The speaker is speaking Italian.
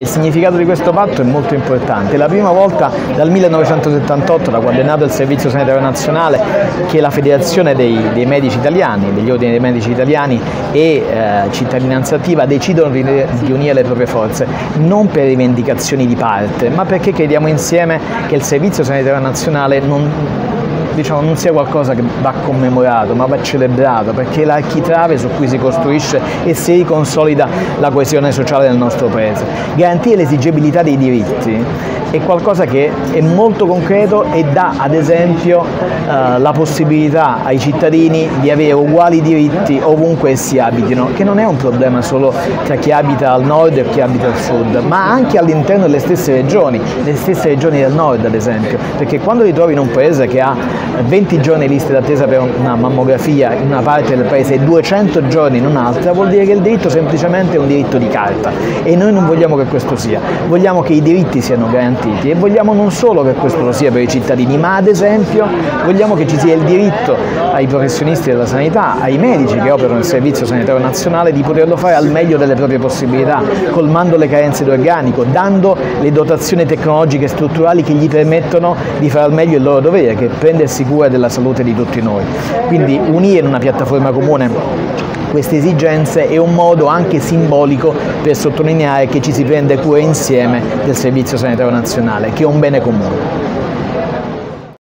Il significato di questo patto è molto importante. È la prima volta dal 1978, da quando è nato il Servizio Sanitario Nazionale, che la Federazione dei, dei Medici Italiani, degli Ordini dei Medici Italiani e eh, Cittadinanza Attiva decidono di, di unire le proprie forze, non per rivendicazioni di parte, ma perché crediamo insieme che il Servizio Sanitario Nazionale non, diciamo, non sia qualcosa che va commemorato, ma va celebrato, perché è l'architrave su cui si costruisce e si riconsolida la coesione sociale del nostro Paese. Garantire l'esigibilità dei diritti è qualcosa che è molto concreto e dà ad esempio eh, la possibilità ai cittadini di avere uguali diritti ovunque essi abitino, che non è un problema solo tra chi abita al nord e chi abita al sud, ma anche all'interno delle stesse regioni, le stesse regioni del nord ad esempio, perché quando ti trovi in un paese che ha 20 giorni liste d'attesa per una mammografia in una parte del paese e 200 giorni in un'altra, vuol dire che il diritto semplicemente è un diritto di carta. E noi non vogliamo che questo sia, vogliamo che i diritti siano garantiti e vogliamo non solo che questo lo sia per i cittadini, ma ad esempio vogliamo che ci sia il diritto ai professionisti della sanità, ai medici che operano nel Servizio Sanitario Nazionale di poterlo fare al meglio delle proprie possibilità, colmando le carenze di organico, dando le dotazioni tecnologiche e strutturali che gli permettono di fare al meglio il loro dovere, che è prendersi cura della salute di tutti noi. Quindi unire in una piattaforma comune queste esigenze è un modo anche simbolico per sottolineare che ci si prende cura insieme del Servizio Sanitario Nazionale, che è un bene comune.